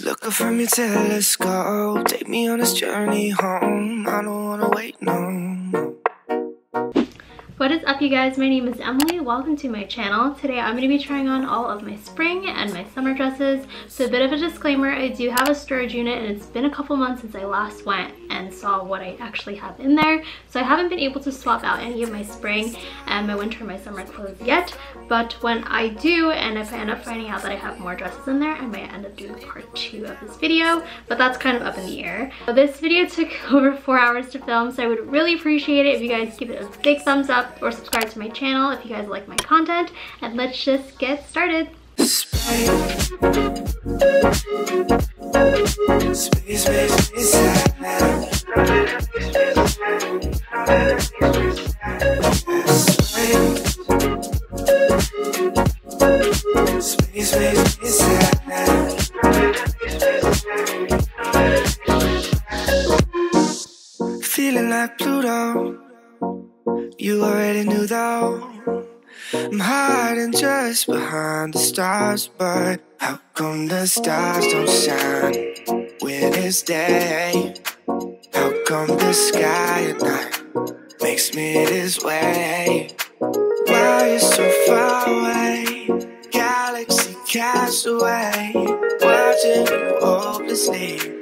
Looking from your telescope, take me on this journey home. I don't wanna wait no more. What is up you guys? My name is Emily. Welcome to my channel. Today I'm going to be trying on all of my spring and my summer dresses. So a bit of a disclaimer, I do have a storage unit and it's been a couple months since I last went and saw what I actually have in there. So I haven't been able to swap out any of my spring and my winter and my summer clothes yet. But when I do, and if I end up finding out that I have more dresses in there, I might end up doing part two of this video, but that's kind of up in the air. So this video took over four hours to film, so I would really appreciate it if you guys give it a big thumbs up or subscribe to my channel if you guys like my content. And let's just get started. Space, space, space, already knew though. I'm hiding just behind the stars, but how come the stars don't shine when it's day? How come the sky at night makes me this way? Why you so far away? Galaxy cast away, watching you hopelessly.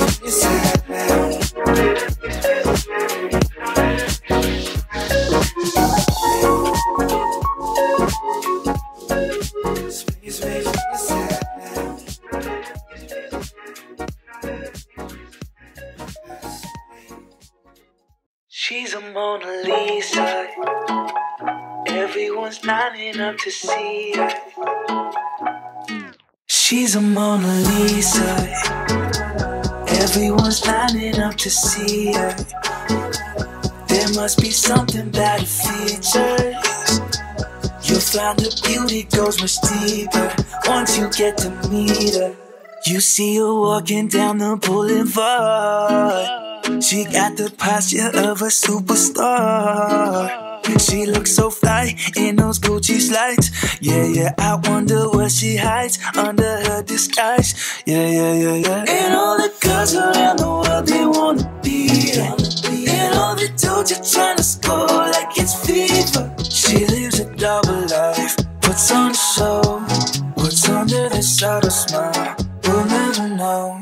She's a Mona Lisa. Everyone's lining up to see her. She's a Mona Lisa. Everyone's lining up to see her. There must be something about her features. You'll find her beauty goes much deeper once you get to meet her. You see her walking down the boulevard. She got the posture of a superstar. She looks so fly in those Gucci slides. Yeah, yeah, I wonder what she hides under her disguise. Yeah, yeah, yeah, yeah. And all the girls around the world, they wanna be her. And all the dudes are trying to score like it's fever. She lives a double life, puts on a show. What's under the subtle smile? We'll never know.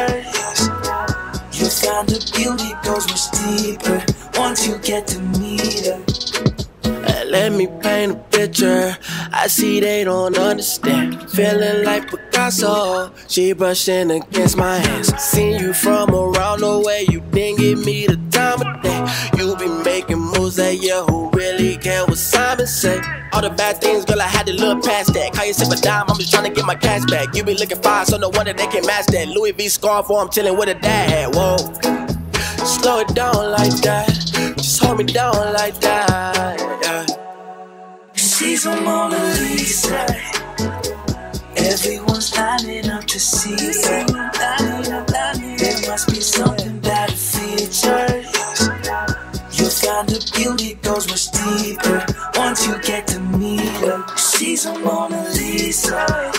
Get to meet her. Uh, Let me paint a picture. I see they don't understand. Feeling like Picasso. She brushing against my hands. Seen you from around the way. You didn't give me the time of day. You be making moves that yeah, who really care what Simon say? All the bad things, girl, I had to look past that. Call you sip a dime, I'm just trying to get my cash back. You be looking fine, so no wonder they can match that. Louis V scarf, or I'm chilling with a dad. Whoa. Slow it down like that. Just hold me down like that. Yeah. She's a Mona Lisa. Everyone's lining up to see her. There must be something about her features. You'll find her beauty goes much deeper once you get to meet her. She's a Mona Lisa.